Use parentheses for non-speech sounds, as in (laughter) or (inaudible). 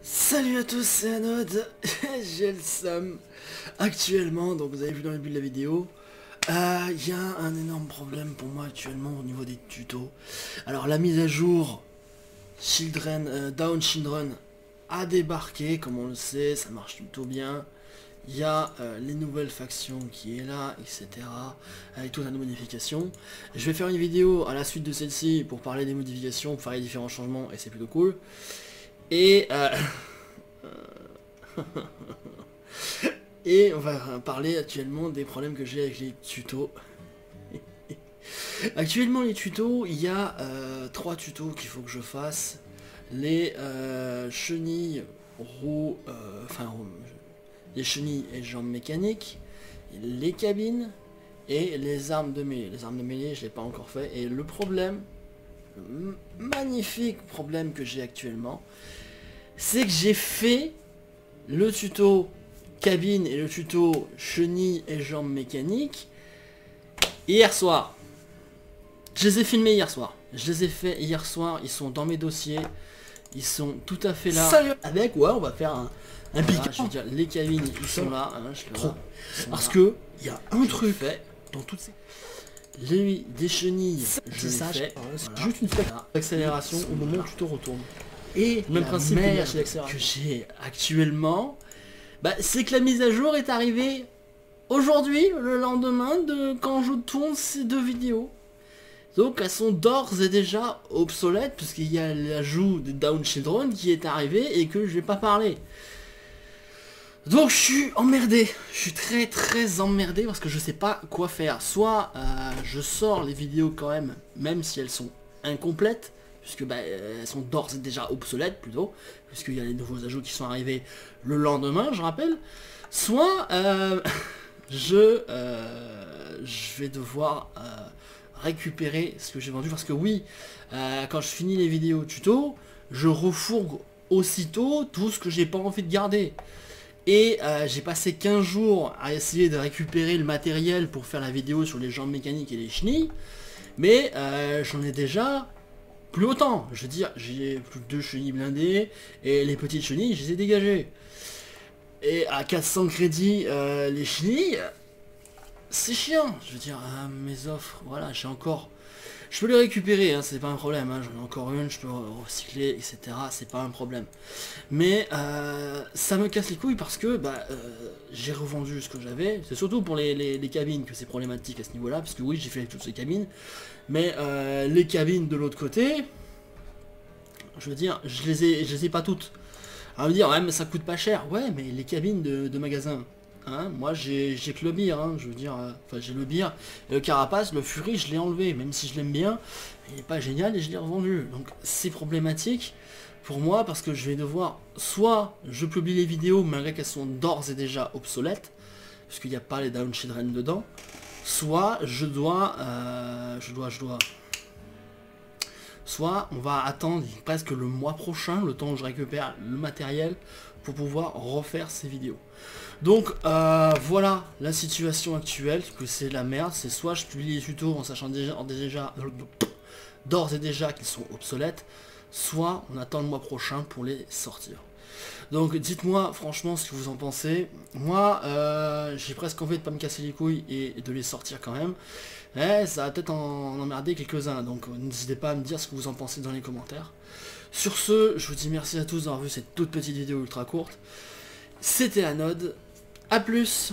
Salut à tous, c'est Anode, (laughs) j'ai le Sam. Actuellement, donc vous avez vu dans le début de la vidéo, il euh, y a un énorme problème pour moi actuellement au niveau des tutos. Alors la mise à jour Children, euh, Down Children a débarqué, comme on le sait, ça marche plutôt bien. Il y a euh, les nouvelles factions qui est là, etc. Avec toutes les modifications. Je vais faire une vidéo à la suite de celle-ci pour parler des modifications, pour faire les différents changements, et c'est plutôt cool. Et... Euh, (laughs) et on va parler actuellement des problèmes que j'ai avec les tutos. (laughs) actuellement les tutos, il y a euh, trois tutos qu'il faut que je fasse. Les euh, chenilles, roues, enfin les chenilles et jambes mécaniques, les cabines et les armes de mêlée. Les armes de mêlée, je l'ai pas encore fait. Et le problème, magnifique problème que j'ai actuellement, c'est que j'ai fait le tuto cabine et le tuto chenille et jambes mécaniques hier soir. Je les ai filmés hier soir. Je les ai fait hier soir. Ils sont dans mes dossiers. Ils sont tout à fait là. Salut Avec, ouais, on va faire un, un je veux dire, les cabines, ils sont là. Hein, Trop. Parce que, il y a un truc fait dans toutes ces... Les, des chenilles, je fais. Juste une accélération au moment où tu te retournes. Et le même principe que j'ai actuellement, bah, c'est que la mise à jour est arrivée aujourd'hui, le lendemain de quand je tourne ces deux vidéos. Donc elles sont d'ores et déjà obsolètes, puisqu'il y a l'ajout de Down Children qui est arrivé et que je vais pas parler. Donc je suis emmerdé, je suis très très emmerdé parce que je sais pas quoi faire. Soit euh, je sors les vidéos quand même, même si elles sont incomplètes, puisque bah, elles sont d'ores et déjà obsolètes plutôt, puisqu'il y a les nouveaux ajouts qui sont arrivés le lendemain, je rappelle. Soit euh, (laughs) je, euh, je vais devoir récupérer ce que j'ai vendu, parce que oui, quand je finis les vidéos tuto, je refourgue aussitôt tout ce que j'ai pas envie de garder. Et euh, j'ai passé 15 jours à essayer de récupérer le matériel pour faire la vidéo sur les jambes mécaniques et les chenilles. Mais euh, j'en ai déjà plus autant. Je veux dire, j'ai plus de deux chenilles blindées et les petites chenilles, je les ai dégagées. Et à 400 crédits, euh, les chenilles, c'est chiant. Je veux dire, mes offres, voilà, j'ai encore je peux les récupérer, hein, c'est pas un problème, hein, j'en ai encore une, je peux recycler, etc. C'est pas un problème. Mais euh, ça me casse les couilles parce que bah, euh, j'ai revendu ce que j'avais. C'est surtout pour les, cabines que c'est problématique à ce niveau-là, parce que oui, j'ai fait toutes ces cabines. Mais euh, les cabines de l'autre côté, je veux dire, je les ai, je les ai pas toutes. Alors me dire, ouais, mais ça coûte pas cher. Ouais, mais les cabines de, de magasin, Hein, moi j'ai que le beer, hein, je veux dire, euh, enfin j'ai le beer, le carapace, le fury je l'ai enlevé, même si je l'aime bien, il n'est pas génial et je l'ai revendu. Donc c'est problématique pour moi parce que je vais devoir, soit je publie les vidéos malgré qu'elles sont d'ores et déjà obsolètes, puisqu'il n'y a pas les down children dedans, soit je dois, euh, je dois, je dois, soit on va attendre presque le mois prochain, le temps où je récupère le matériel, pour pouvoir refaire ces vidéos. Donc euh, voilà la situation actuelle, que c'est la merde, c'est soit je publie les tutos en sachant déjà d'ores et déjà qu'ils sont obsolètes, soit on attend le mois prochain pour les sortir. Donc dites-moi franchement ce que vous en pensez. Moi, euh, j'ai presque envie de pas me casser les couilles et de les sortir quand même. Mais ça va peut-être en, emmerder quelques-uns, donc n'hésitez pas à me dire ce que vous en pensez dans les commentaires. Sur ce, je vous dis merci à tous d'avoir vu cette toute petite vidéo ultra courte. C'était Anode, a plus